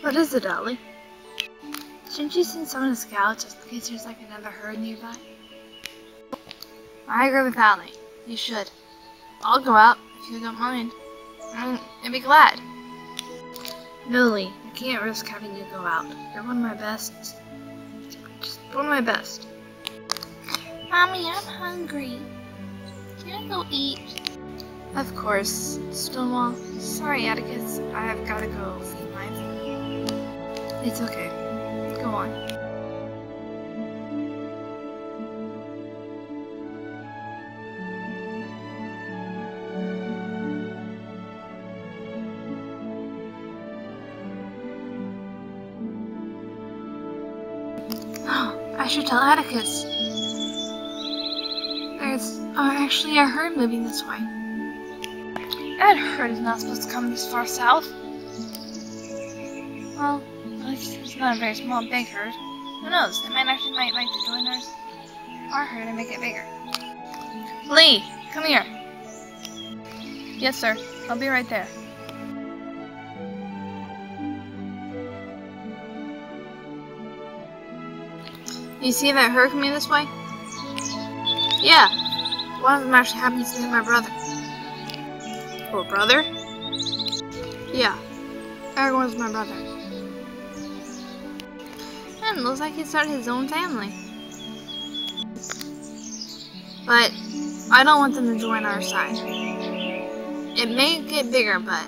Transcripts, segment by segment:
What is it, Ellie? Shouldn't you send someone to scout just in case there's like another herd nearby? I agree with Allie. You should. I'll go out if you don't mind. Um, I'd be glad. Lily, I can't risk having you go out. You're one of my best. Just one of my best. Mommy, I'm hungry. Can I go eat? Of course, Stonewall. Sorry, Atticus. I've gotta go feed my It's okay. Go on. Should tell Atticus. There's uh, actually a herd moving this way. That herd is not supposed to come this far south. Well, at least it's not a very small, big herd. Who knows? They might actually might like to join ours, our herd and make it bigger. Lee, come here. Yes, sir. I'll be right there. You see that herd coming this way? Yeah. One of them actually happens to be my brother. Or brother? Yeah. Everyone's my brother. And looks like he started his own family. But I don't want them to join our side. It may get bigger, but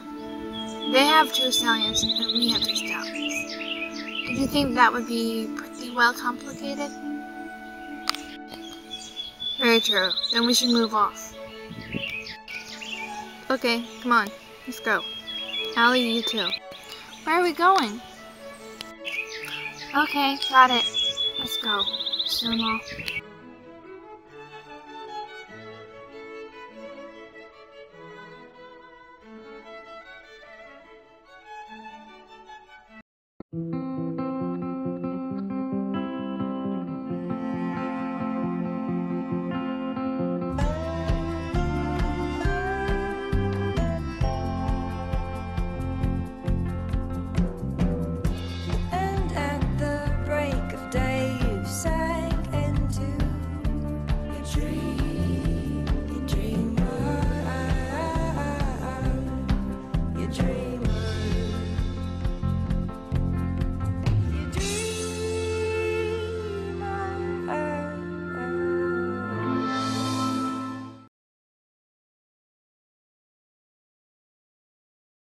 they have two stallions and we have two stallions. Do you think that would be well complicated? Very true. Then we should move off. Okay, come on. Let's go. Allie, you too. Where are we going? Okay, got it. Let's go. Stonewall.